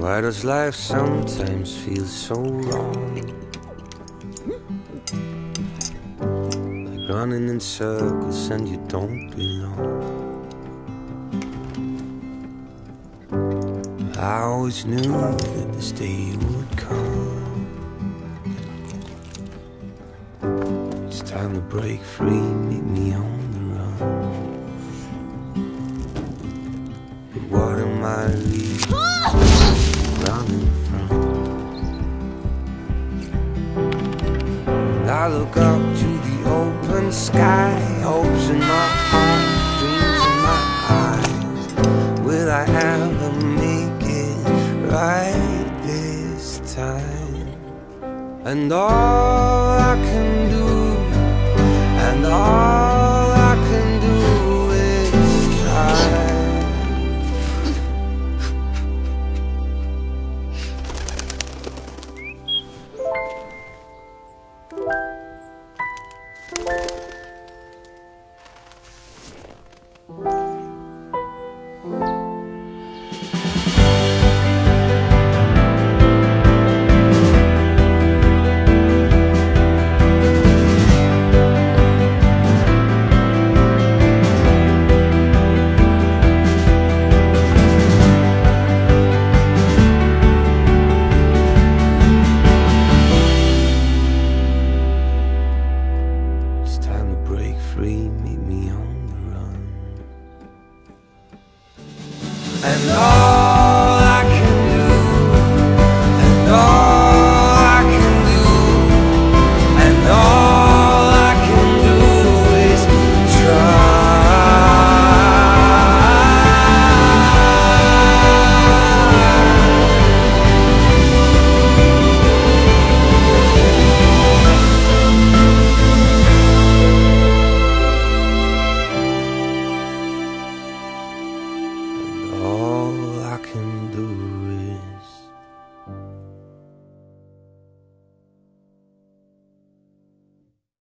Why does life sometimes feel so wrong? Like running in circles and you don't belong. I always knew that this day would come. It's time to break free, meet me on I look up to the open sky, hopes in my heart, dreams in my eyes. Will I ever make it right this time? And all I can do, and all.